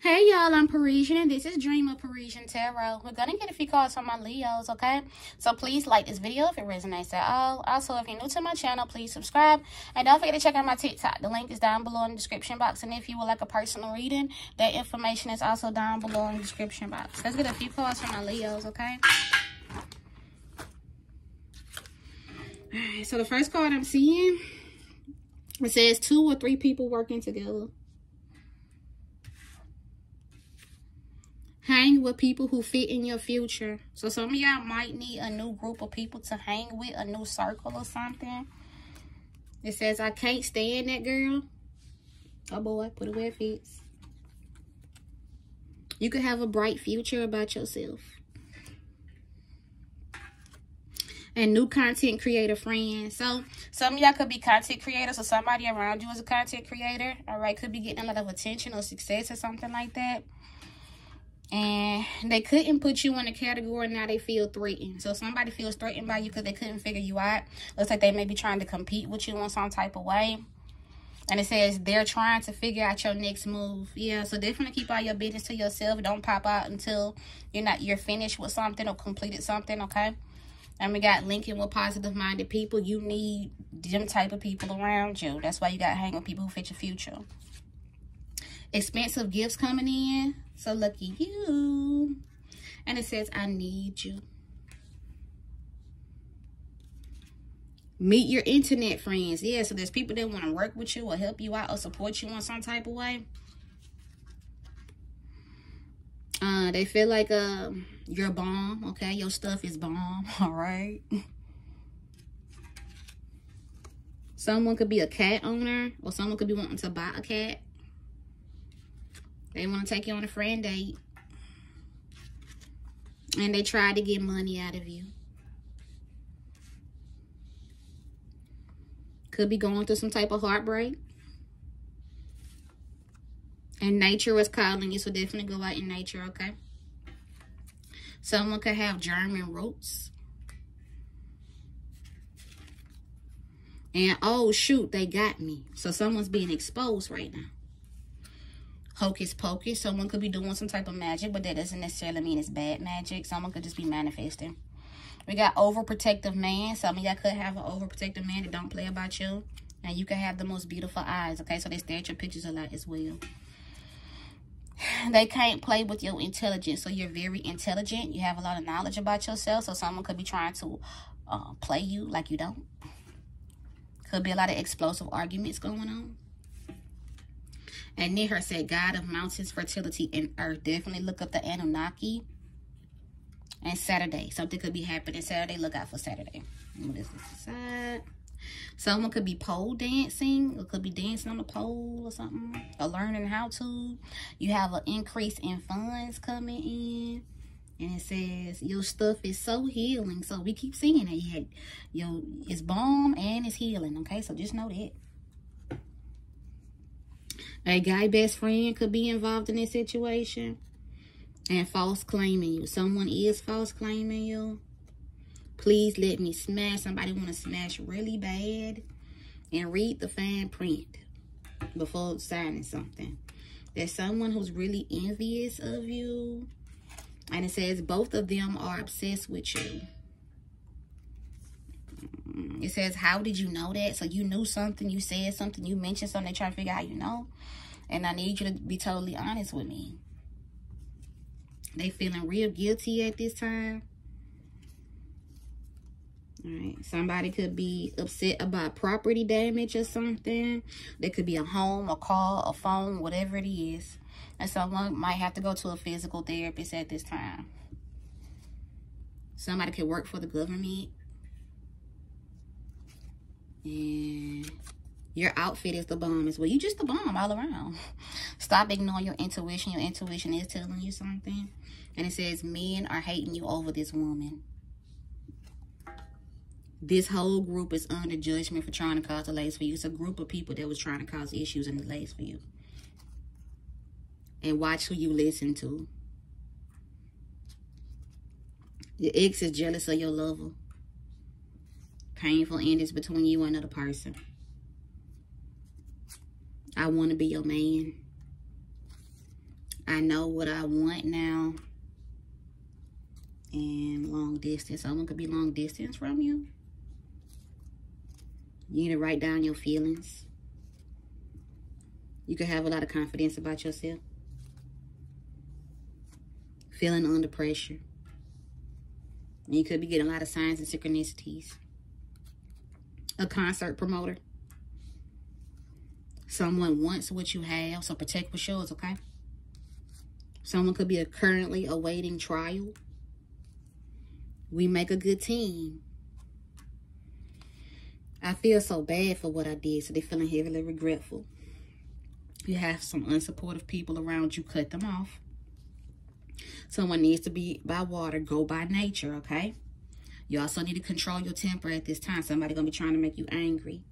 Hey y'all, I'm Parrisenne and this is Dream of Parrisenne Tarot. We're gonna get a few cards from my Leos, okay? So please like this video if it resonates at all. Also, if you're new to my channel, please subscribe. And don't forget to check out my TikTok. The link is down below in the description box. And if you would like a personal reading, that information is also down below in the description box. Let's get a few cards from my Leos, okay? Alright, so the first card I'm seeing, it says two or three people working together. Hang with people who fit in your future. So some of y'all might need a new group of people to hang with, a new circle or something. It says, I can't stand that girl. Oh boy, put it fits. You could have a bright future about yourself. And new content creator friends. So some of y'all could be content creators or somebody around you is a content creator. All right, could be getting a lot of attention or success or something like that and they couldn't put you in a category now they feel threatened. So somebody feels threatened by you because they couldn't figure you out looks like they may be trying to compete with you in some type of way. And it says they're trying to figure out your next move. Yeah so definitely keep all your business to yourself. Don't pop out until you're not you're finished with something or completed something okay? And we got linking with positive minded people. You need them type of people around you. That's why you got to hang with people who fit your future expensive gifts coming in. So lucky you. And it says, I need you. Meet your internet friends. Yeah, so there's people that want to work with you or help you out or support you in some type of way. Uh, they feel like uh, you're bomb, okay? Your stuff is bomb, all right? Someone could be a cat owner or someone could be wanting to buy a cat. They want to take you on a friend date. And they try to get money out of you. Could be going through some type of heartbreak. And nature was calling you, so definitely go out in nature, okay? Someone could have German roots. And, oh, shoot, they got me. So someone's being exposed right now hocus pocus. Someone could be doing some type of magic, but that doesn't necessarily mean it's bad magic. Someone could just be manifesting. We got overprotective man. Some of y'all could have an overprotective man that don't play about you. And you can have the most beautiful eyes, okay? So they stare at your pictures a lot as well. They can't play with your intelligence. So you're very intelligent. You have a lot of knowledge about yourself. So someone could be trying to uh, play you like you don't. Could be a lot of explosive arguments going on. And Ninhursag, God of mountains, fertility, and earth. Definitely look up the Anunnaki. And Saturday. Something could be happening Saturday. Look out for Saturday. What is this side? Someone could be pole dancing. Or could be dancing on the pole or something. Or learning how to. You have an increase in funds coming in. And it says, your stuff is so healing. So we keep seeing it. You your, it's balm and it's healing. Okay, so just know that. A guy best friend could be involved in this situation. And false claiming you. Someone is false claiming you. Please let me smash. Somebody want to smash really bad. And read the fine print before signing something. There's someone who's really envious of you. And it says both of them are obsessed with you. It says, how did you know that? So you knew something, you said something, you mentioned something, they try to figure out you know. And I need you to be totally honest with me. They feeling real guilty at this time. All right. Somebody could be upset about property damage or something. There could be a home, a car, a phone, whatever it is. And someone might have to go to a physical therapist at this time. Somebody could work for the government. And your outfit is the bomb as well. You just the bomb all around. Stop ignoring your intuition. Your intuition is telling you something. And it says, men are hating you over this woman. This whole group is under judgment for trying to cause delays for you. It's a group of people that was trying to cause issues and delays for you. And watch who you listen to. Your ex is jealous of your lover. Painful endings between you and another person. I want to be your man. I know what I want now. And long distance. Someone could be long distance from you. You need to write down your feelings. You can have a lot of confidence about yourself. Feeling under pressure. You could be getting a lot of signs and synchronicities. A concert promoter. Someone wants what you have, so protect what's yours, okay? Someone could be a currently awaiting trial. We make a good team. I feel so bad for what I did, so they're feeling heavily regretful. You have some unsupportive people around you, cut them off. Someone needs to be by water, go by nature, okay? You also need to control your temper at this time. Somebody going to be trying to make you angry.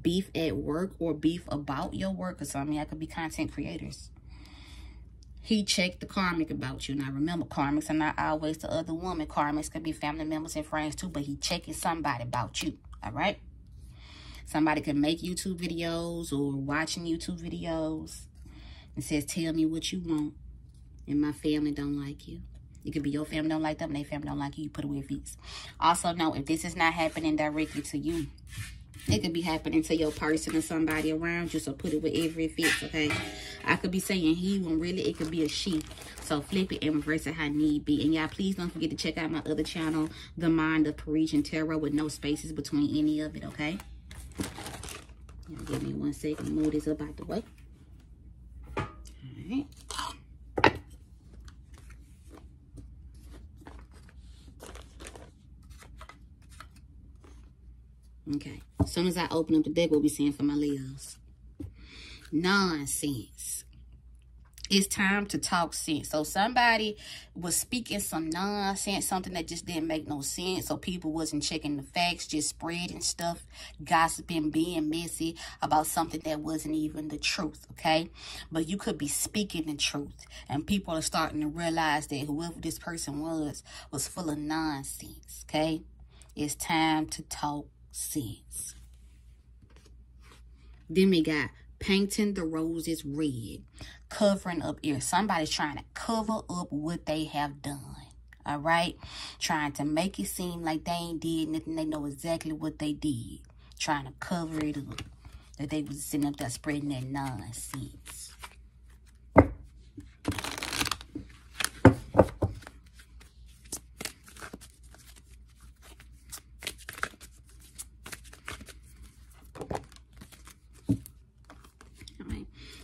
Beef at work or beef about your work or something. I could be content creators. He checked the karmic about you. Now, remember, karmics are not always the other woman. Karmics could be family members and friends too, but he checking somebody about you, all right? Somebody can make YouTube videos or watching YouTube videos and says, tell me what you want. And my family don't like you. It could be your family don't like them, their family don't like you. You put away feet. Also, know if this is not happening directly to you, it could be happening to your person or somebody around you. So put it wherever it fits, okay? I could be saying he when really it could be a she. So flip it and reverse it how need be. And y'all, please don't forget to check out my other channel, The Mind of Parrisenne Tarot, with no spaces between any of it, okay? Y'all give me one second. Move this up out the way. All right. Okay. As soon as I open up the deck, we'll be seeing for my Leos. Nonsense. It's time to talk sense. So somebody was speaking some nonsense, something that just didn't make no sense. So people wasn't checking the facts, just spreading stuff, gossiping, being messy about something that wasn't even the truth, okay? But you could be speaking the truth. And people are starting to realize that whoever this person was, was full of nonsense, okay? It's time to talk sense. Then we got painting the roses red, covering up ears. Somebody's trying to cover up what they have done. All right? Trying to make it seem like they ain't did nothing. They know exactly what they did. Trying to cover it up. That they was sitting up there spreading that nonsense.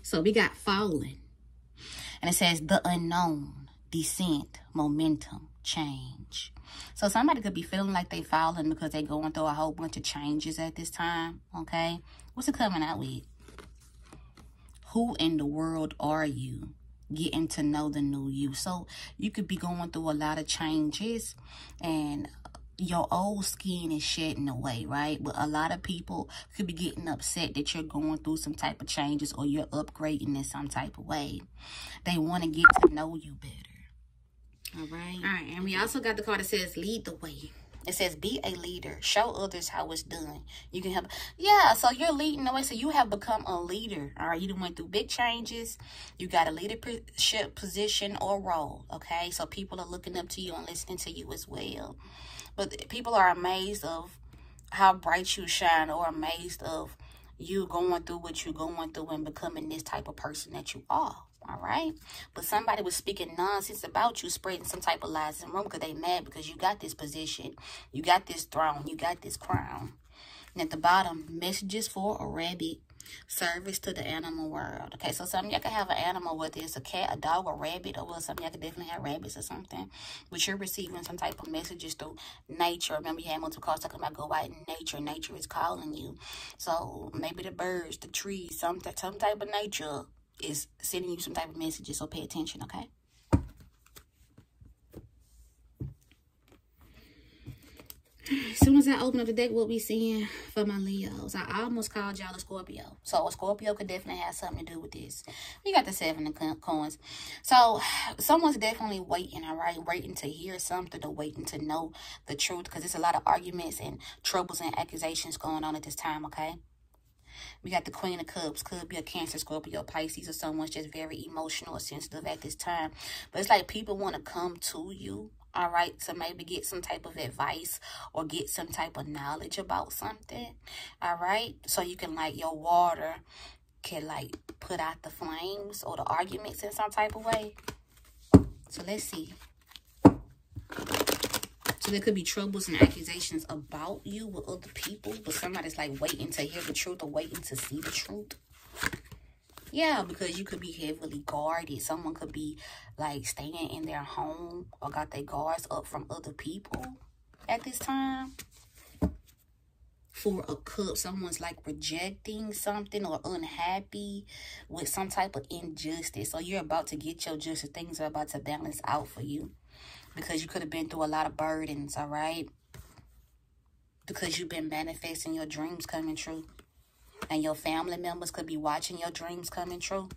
So we got falling. And it says the unknown, descent, momentum, change. So somebody could be feeling like they falling because they're going through a whole bunch of changes at this time. Okay. What's it coming out with? Who in the world are you? Getting to know the new you. So you could be going through a lot of changes and your old skin is shedding away, right? But a lot of people could be getting upset that you're going through some type of changes or you're upgrading in some type of way. They want to get to know you better. All right. All right. And we also got the card that says lead the way. It says be a leader. Show others how it's done. You can help. Yeah, so you're leading the way. So you have become a leader. All right. You went through big changes. You got a leadership position or role. Okay. So people are looking up to you and listening to you as well. But people are amazed of how bright you shine or amazed of you going through what you're going through and becoming this type of person that you are. All right. But somebody was speaking nonsense about you, spreading some type of lies in the room because they mad because you got this position. You got this throne. You got this crown. And at the bottom, messages for a rabbit service to the animal world. Okay, so some y'all can have an animal, whether it's a cat, a dog, a rabbit, or well, some y'all can definitely have rabbits or something. But you're receiving some type of messages through nature. Remember, you had multiple calls talking about go out in nature. Nature is calling you. So maybe the birds, the trees, some, some type of nature is sending you some type of messages. So pay attention, okay? As soon as I open up the deck, what we seeing for my Leos? I almost called y'all a Scorpio. So a Scorpio could definitely have something to do with this. We got the seven of coins. So someone's definitely waiting, all right? Waiting to hear something or waiting to know the truth. Because there's a lot of arguments and troubles and accusations going on at this time, okay? We got the Queen of Cups. Could be a Cancer, Scorpio, Pisces, or someone's just very emotional or sensitive at this time. But it's like people want to come to you, all right, to maybe get some type of advice or get some type of knowledge about something, all right? So you can, like, your water can, like, put out the flames or the arguments in some type of way. So let's see. So there could be troubles and accusations about you with other people, but somebody's like waiting to hear the truth or waiting to see the truth. Yeah, because you could be heavily guarded. Someone could be like staying in their home or got their guards up from other people at this time. For a cup, someone's like rejecting something or unhappy with some type of injustice. So you're about to get your justice. Things are about to balance out for you because you could have been through a lot of burdens, all right? Because you've been manifesting your dreams coming true. And your family members could be watching your dreams coming true.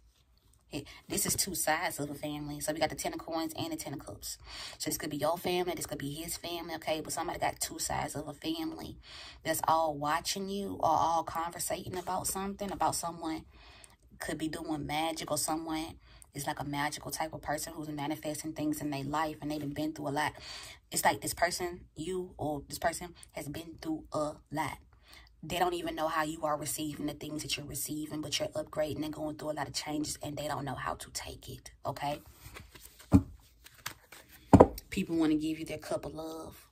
This is two sides of a family. So we got the Ten of Coins and the Ten of Cups. So this could be your family. This could be his family, okay? But somebody got two sides of a family that's all watching you or all conversating about something, about someone could be doing magic or someone is like a magical type of person who's manifesting things in their life and they've been through a lot. It's like this person, you or this person has been through a lot. They don't even know how you are receiving the things that you're receiving, but you're upgrading and going through a lot of changes and they don't know how to take it, okay? People want to give you their cup of love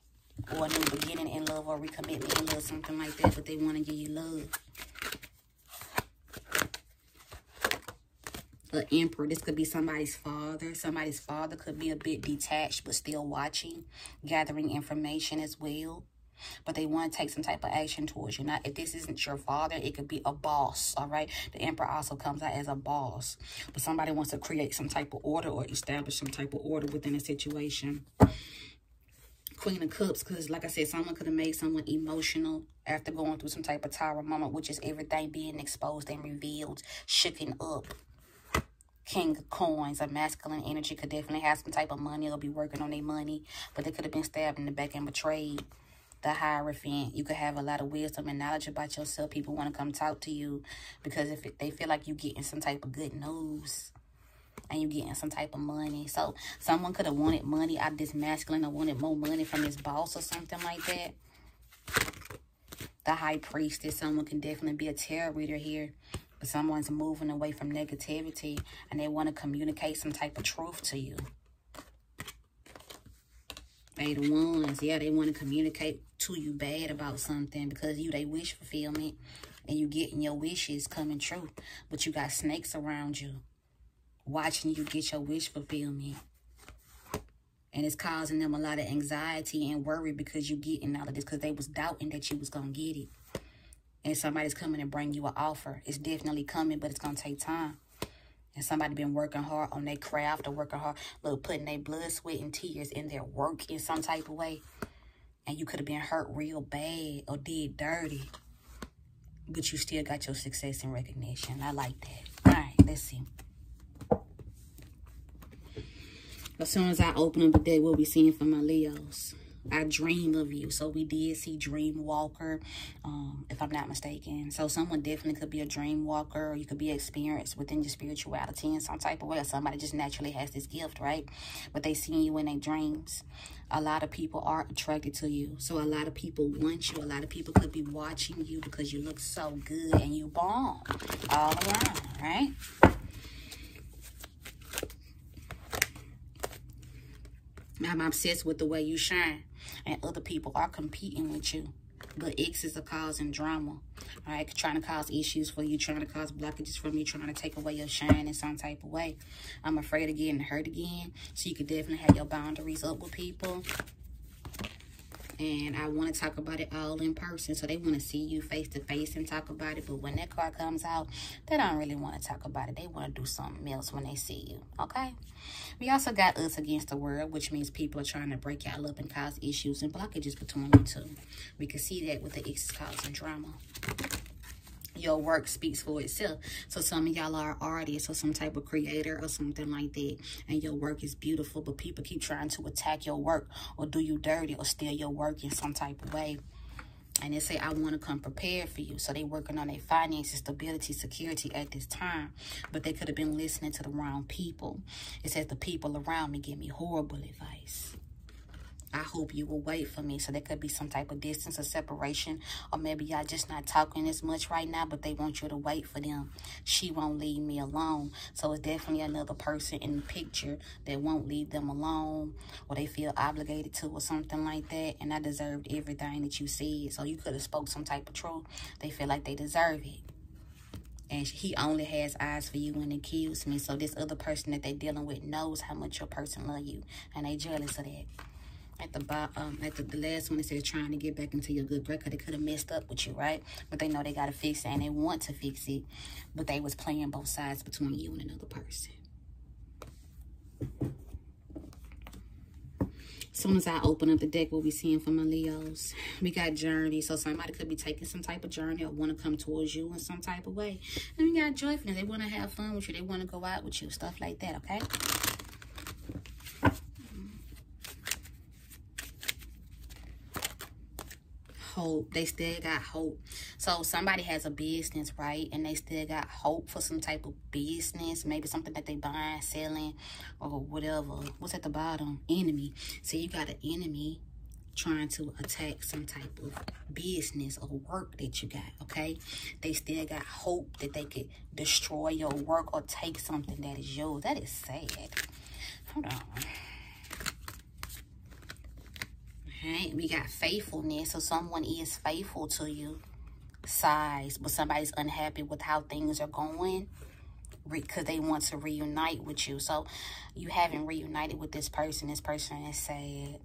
or a new beginning in love or recommitment in love, something like that, but they want to give you love. an emperor. This could be somebody's father. Somebody's father could be a bit detached, but still watching, gathering information as well. But they want to take some type of action towards you. Now, if this isn't your father, it could be a boss, all right? The emperor also comes out as a boss. But somebody wants to create some type of order or establish some type of order within a situation. Queen of Cups, because like I said, someone could have made someone emotional after going through some type of tower moment, which is everything being exposed and revealed, shooken up. King of Coins, a masculine energy, could definitely have some type of money. They'll be working on their money, but they could have been stabbed in the back and betrayed. The Hierophant, you could have a lot of wisdom and knowledge about yourself. People want to come talk to you because if it, they feel like you're getting some type of good news and you're getting some type of money. So someone could have wanted money out of this masculine or wanted more money from this boss or something like that. The High Priestess, someone can definitely be a tarot reader here But someone's moving away from negativity and they want to communicate some type of truth to you. They the ones, yeah, they want to communicate to you bad about something because you they wish fulfillment and you getting your wishes coming true. But you got snakes around you watching you get your wish fulfillment. And it's causing them a lot of anxiety and worry because you getting all of this because they was doubting that you was going to get it and somebody's coming and bring you an offer. It's definitely coming, but it's going to take time. And somebody been working hard on their craft or working hard, look, putting their blood, sweat, and tears in their work in some type of way. And you could have been hurt real bad or did dirty. But you still got your success and recognition. I like that. All right, let's see. As soon as I open up the day, we'll be seeing for my Leos. I dream of you. So we did see Dream Walker, um, if I'm not mistaken. So someone definitely could be a dream walker or you could be experienced within your spirituality in some type of way or somebody just naturally has this gift, right? But they see you in their dreams. A lot of people are attracted to you. So a lot of people want you. A lot of people could be watching you because you look so good and you bomb all around, right? I'm obsessed with the way you shine and other people are competing with you. But exes are causing drama, all right? Trying to cause issues for you, trying to cause blockages from you, trying to take away your shine in some type of way. I'm afraid of getting hurt again. So you could definitely have your boundaries up with people and I want to talk about it all in person. So they want to see you face to face and talk about it. But when that card comes out, they don't really want to talk about it. They want to do something else when they see you. Okay? We also got us against the world, which means people are trying to break y'all up and cause issues and blockages between you two. We can see that with the X causing drama your work speaks for itself. So some of y'all are artists or some type of creator or something like that. And your work is beautiful, but people keep trying to attack your work or do you dirty or steal your work in some type of way. And they say, I want to come prepared for you. So they working on their finances, stability, security at this time. But they could have been listening to the wrong people. It says the people around me give me horrible advice. I hope you will wait for me. So there could be some type of distance or separation. Or maybe y'all just not talking as much right now, but they want you to wait for them. She won't leave me alone. So it's definitely another person in the picture that won't leave them alone. Or they feel obligated to or something like that. And I deserved everything that you said. So you could have spoke some type of truth. They feel like they deserve it and he only has eyes for you when he kills me. So this other person that they dealing with knows how much your person love you, and they jealous of that at the bottom, um, at the, the, last one, it says trying to get back into your good record. They could have messed up with you, right? But they know they got to fix it and they want to fix it. But they was playing both sides between you and another person. As soon as I open up the deck, we'll be seeing for my Leos. We got journey. So somebody could be taking some type of journey or want to come towards you in some type of way. And we got joyfulness. They want to have fun with you. They want to go out with you. Stuff like that, okay? Hope. They still got hope. So somebody has a business, right? And they still got hope for some type of business. Maybe something that they buying, selling, or whatever. What's at the bottom? Enemy. So you got an enemy trying to attack some type of business or work that you got, okay? They still got hope that they could destroy your work or take something that is yours. That is sad. Hold on. We got faithfulness. So someone is faithful to you. Size. But somebody's unhappy with how things are going. Because they want to reunite with you. So you haven't reunited with this person. This person has said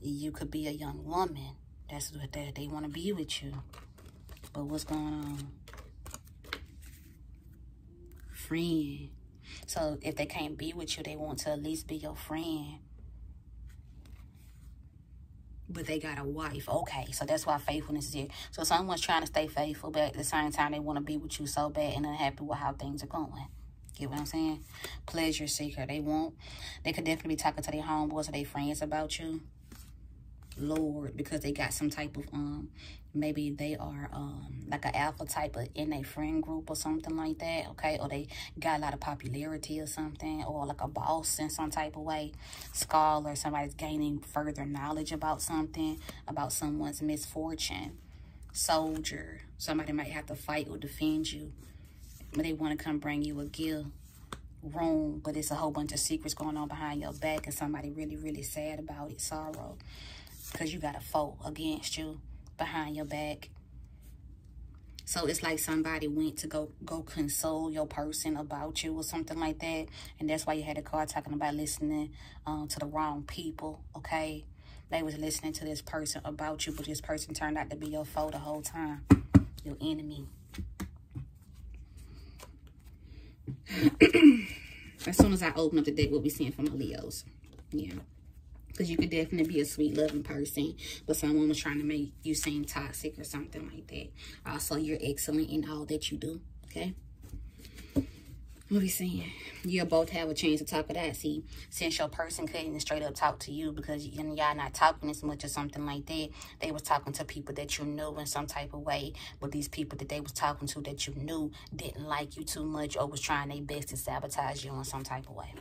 you could be a young woman. That's what they, they want to be with you. But what's going on? Friend. So if they can't be with you, they want to at least be your friend but they got a wife. Okay, so that's why faithfulness is here. So someone's trying to stay faithful, but at the same time, they want to be with you so bad and unhappy with how things are going. Get what I'm saying? Pleasure seeker. They want, they could definitely be talking to their homeboys or their friends about you. Lord, because they got some type of, um, maybe they are um, like an alpha type of in a friend group or something like that, okay? Or they got a lot of popularity or something, or like a boss in some type of way. Scholar, somebody's gaining further knowledge about something, about someone's misfortune. Soldier, somebody might have to fight or defend you. But they want to come bring you a gift room, but it's a whole bunch of secrets going on behind your back and somebody really, really sad about it, sorrow. Because you got a foe against you behind your back. So it's like somebody went to go go console your person about you or something like that. And that's why you had a card talking about listening um, to the wrong people, okay? They was listening to this person about you, but this person turned out to be your foe the whole time. Your enemy. as soon as I open up the deck, we'll be seeing from the Leos. Yeah. Because you could definitely be a sweet, loving person, but someone was trying to make you seem toxic or something like that. Also, you're excellent in all that you do, okay? What we saying? You'll both have a chance to talk of that. See, since your person couldn't straight up talk to you because y'all not talking as much or something like that, they was talking to people that you knew in some type of way. But these people that they was talking to that you knew didn't like you too much or was trying their best to sabotage you in some type of way.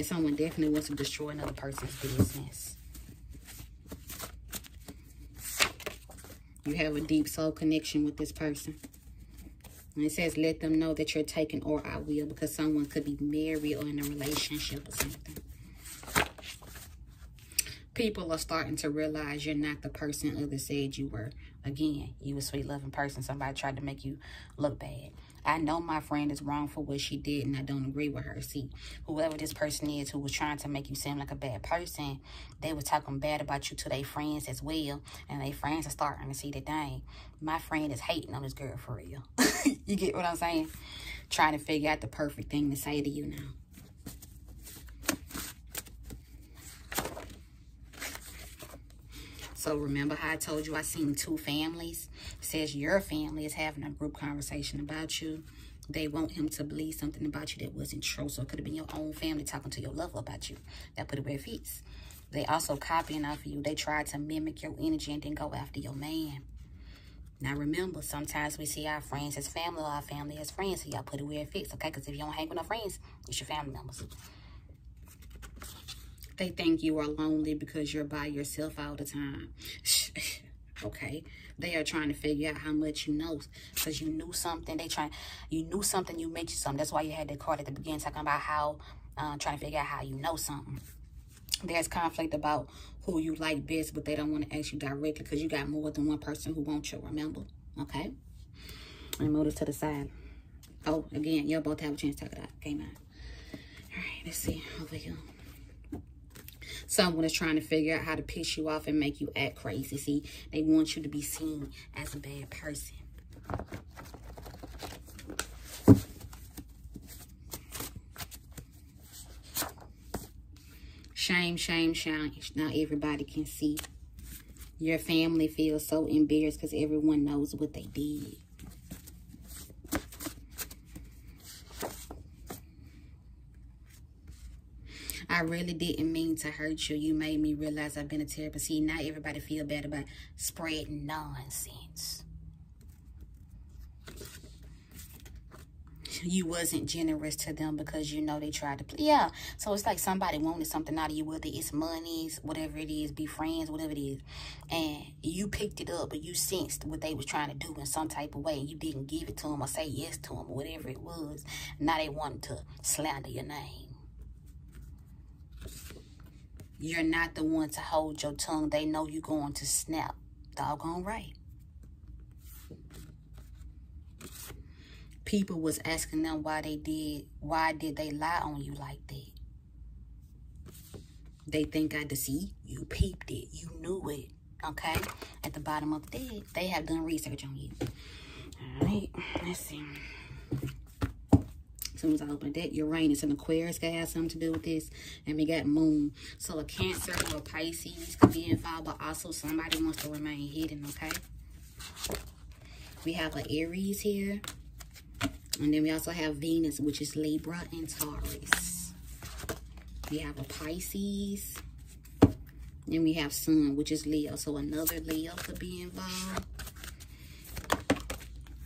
And someone definitely wants to destroy another person's business. You have a deep soul connection with this person. And it says, let them know that you're taking or I will because someone could be married or in a relationship or something. People are starting to realize you're not the person others said you were. Again, you a sweet, loving person. Somebody tried to make you look bad. I know my friend is wrong for what she did and I don't agree with her. See, whoever this person is who was trying to make you seem like a bad person, they were talking bad about you to their friends as well. And their friends are starting to see the thing. My friend is hating on this girl for real. you get what I'm saying? Trying to figure out the perfect thing to say to you now. So remember how I told you I seen two families? It says your family is having a group conversation about you. They want him to believe something about you that wasn't true. So it could have been your own family talking to your lover about you. That put it where it fits. They also copying off of you. They try to mimic your energy and then go after your man. Now remember, sometimes we see our friends as family or our family as friends. So y'all put it where it fits, okay? Because if you don't hang with no friends, it's your family members. They think you are lonely because you're by yourself all the time. okay? They are trying to figure out how much you know. Because you knew something. They trying you knew something, you mentioned something. That's why you had that card at the beginning talking about how uh, trying to figure out how you know something. There's conflict about who you like best, but they don't want to ask you directly because you got more than one person who wants you, remember? Okay? Me move this to the side. Oh, again, you'll both have a chance to talk it out. Okay, man. All right, let's see over here. Someone is trying to figure out how to piss you off and make you act crazy. See, they want you to be seen as a bad person. Shame, shame, shame. Not everybody can see. Your family feels so embarrassed because everyone knows what they did. I really didn't mean to hurt you. You made me realize I've been a terrible. See, now everybody feel bad about spreading nonsense. you wasn't generous to them because you know they tried to play. Yeah. So it's like somebody wanted something out of you, whether it's monies, whatever it is, be friends, whatever it is. And you picked it up, but you sensed what they was trying to do in some type of way. And You didn't give it to them or say yes to them whatever it was. Now they wanted to slander your name. You're not the one to hold your tongue. They know you're going to snap. Doggone right. people was asking them why they did, why did they lie on you like that? They think I deceived you. peeped it. You knew it. Okay? At the bottom of the deck, they have done research on you. All right. Let's see. As soon as I open that, Uranus and Aquarius could have something to do with this. And we got Moon. So a Cancer or Pisces could be involved, but also somebody wants to remain hidden, okay? We have an Aries here. And then we also have Venus, which is Libra and Taurus. We have a Pisces. Then we have Sun, which is Leo. So another Leo could be involved.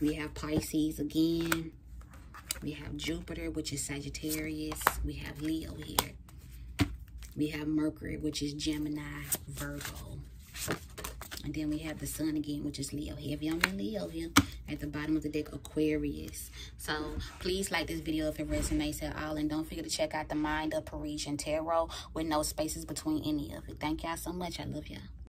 We have Pisces again. We have Jupiter, which is Sagittarius. We have Leo here. We have Mercury, which is Gemini, Virgo. And then we have the sun again, which is Leo. Heavy on the Leo here. At the bottom of the deck, Aquarius. So please like this video if it resonates at all. And don't forget to check out the Mind of Parrisenne Tarot with no spaces between any of it. Thank y'all so much. I love y'all.